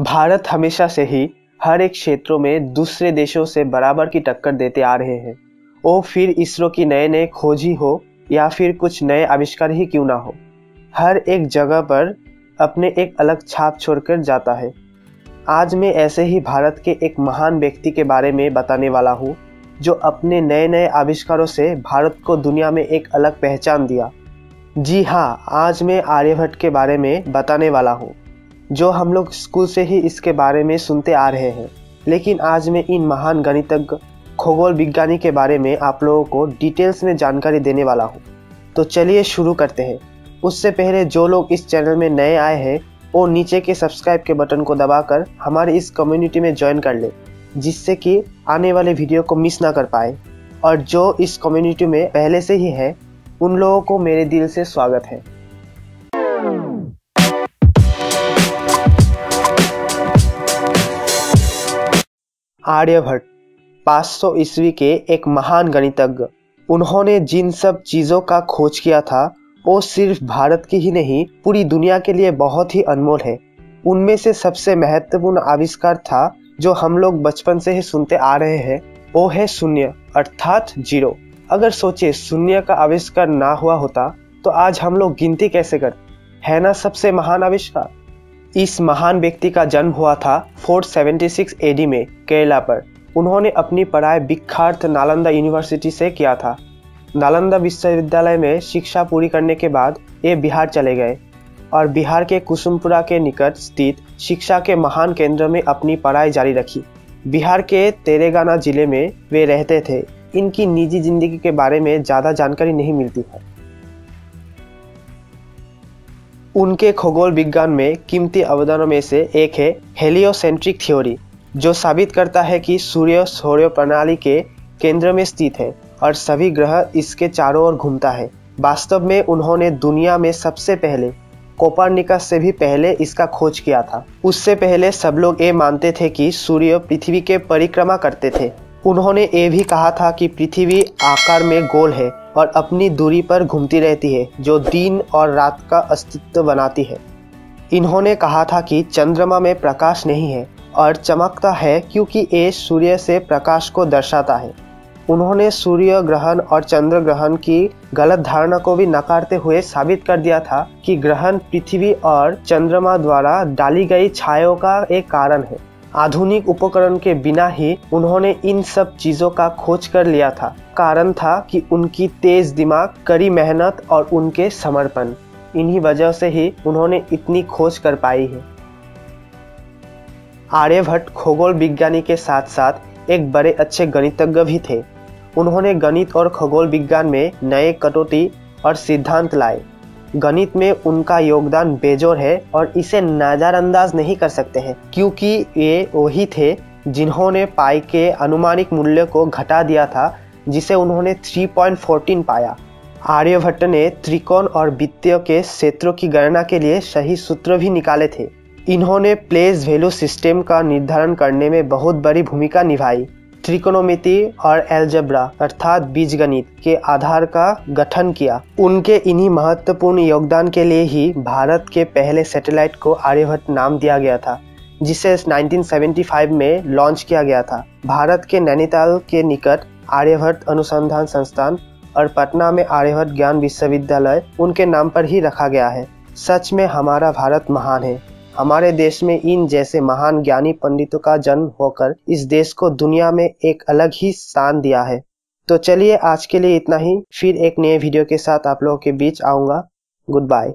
भारत हमेशा से ही हर एक क्षेत्रों में दूसरे देशों से बराबर की टक्कर देते आ रहे हैं। वो फिर इसरो की नए नए खोज ही हो, या फिर कुछ नए आविष्कार ही क्यों ना हो? हर एक जगह पर अपने एक अलग छाप छोड़कर जाता है। आज मैं ऐसे ही भारत के एक महान व्यक्ति के बारे में बताने वाला हूँ, जो अपने नए नए आविष्कारों से भारत को दुनिया में एक अलग पहचान दिया। जी हाँ आज मैं आर्यभट्ट के बारे में बताने वाला हूँ। जो हम लोग स्कूल से ही इसके बारे में सुनते आ रहे हैं। लेकिन आज मैं इन महान गणितज्ञ, खगोल विज्ञानी के बारे में आप लोगों को डिटेल्स में जानकारी देने वाला हूँ। तो चलिए शुरू करते हैं। उससे पहले जो लोग इस चैनल में नए आए हैं, वो नीचे के सब्सक्राइब के बटन को दबाकर हमारे इस कम्युनिटी में ज्वाइन कर ले, जिससे कि आने वाले वीडियो को मिस ना कर पाए। और जो इस कम्युनिटी में पहले से ही है, उन लोगों को मेरे दिल से स्वागत है। आर्यभट्ट 500 ईस्वी के एक महान गणितज्ञ। उन्होंने जिन सब चीज़ों का खोज किया था, वो सिर्फ़ भारत की ही नहीं, पूरी दुनिया के लिए बहुत ही अनमोल है। उनमें से सबसे महत्वपूर्ण आविष्कार था, जो हम लोग बचपन से ही सुनते आ रहे हैं, वो है शून्य, अर्थात ज़ीरो। अगर सोचे शून्य का आविष्कार ना हुआ होता तो आज हम लोग गिनती कैसे करते है ना सबसे महान आविष्कार? इस महान व्यक्ति का जन्म हुआ था 476 एडी में, केरला पर। उन्होंने अपनी पढ़ाई विख्यात नालंदा यूनिवर्सिटी से किया था। नालंदा विश्वविद्यालय में शिक्षा पूरी करने के बाद ये बिहार चले गए और बिहार के कुसुमपुरा के निकट स्थित शिक्षा के महान केंद्र में अपनी पढ़ाई जारी रखी। बिहार के तेरेगाना ज़िले में वे रहते थे। इनकी निजी ज़िंदगी के बारे में ज़्यादा जानकारी नहीं मिलती है। उनके खगोल विज्ञान में कीमती अवदानों में से एक है हेलियोसेंट्रिक थ्योरी, जो साबित करता है कि सूर्य सौर्य प्रणाली के केंद्र में स्थित है और सभी ग्रह इसके चारों ओर घूमता है। वास्तव में उन्होंने दुनिया में सबसे पहले, कोपरनिकस से भी पहले इसका खोज किया था। उससे पहले सब लोग ये मानते थे कि सूर्य पृथ्वी के परिक्रमा करते थे। उन्होंने ये भी कहा था कि पृथ्वी आकार में गोल है और अपनी दूरी पर घूमती रहती है, जो दिन और रात का अस्तित्व बनाती है। इन्होंने कहा था कि चंद्रमा में प्रकाश नहीं है और चमकता है क्योंकि ये सूर्य से प्रकाश को दर्शाता है। उन्होंने सूर्य ग्रहण और चंद्र ग्रहण की गलत धारणा को भी नकारते हुए साबित कर दिया था कि ग्रहण पृथ्वी और चंद्रमा द्वारा डाली गई छायों का एक कारण है। आधुनिक उपकरण के बिना ही उन्होंने इन सब चीज़ों का खोज कर लिया था। कारण था कि उनकी तेज दिमाग, कड़ी मेहनत और उनके समर्पण। इन्हीं वजह से ही उन्होंने इतनी खोज कर पाई है। आर्यभट्ट खगोल विज्ञानी के साथ साथ एक बड़े अच्छे गणितज्ञ भी थे। उन्होंने गणित और खगोल विज्ञान में नए कटौती और सिद्धांत लाए। गणित में उनका योगदान बेजोर है और इसे नज़रअंदाज नहीं कर सकते हैं, क्योंकि ये वही थे जिन्होंने पाई के अनुमानिक मूल्य को घटा दिया था, जिसे उन्होंने 3.14 पाया। आर्यभट्ट ने त्रिकोण और वित्तीय के क्षेत्रों की गणना के लिए सही सूत्र भी निकाले थे। इन्होंने प्लेस वैल्यू सिस्टम का निर्धारण करने में बहुत बड़ी भूमिका निभाई। त्रिकोणमिति और एल्जब्रा अर्थात बीजगणित के आधार का गठन किया। उनके इन्हीं महत्वपूर्ण योगदान के लिए ही भारत के पहले सैटेलाइट को आर्यभट्ट नाम दिया गया था, जिसे 1975 में लॉन्च किया गया था। भारत के नैनीताल के निकट आर्यभट्ट अनुसंधान संस्थान और पटना में आर्यभट्ट ज्ञान विश्वविद्यालय उनके नाम पर ही रखा गया है। सच में हमारा भारत महान है। हमारे देश में इन जैसे महान ज्ञानी पंडितों का जन्म होकर इस देश को दुनिया में एक अलग ही स्थान दिया है। तो चलिए आज के लिए इतना ही। फिर एक नए वीडियो के साथ आप लोगों के बीच आऊँगा। Good bye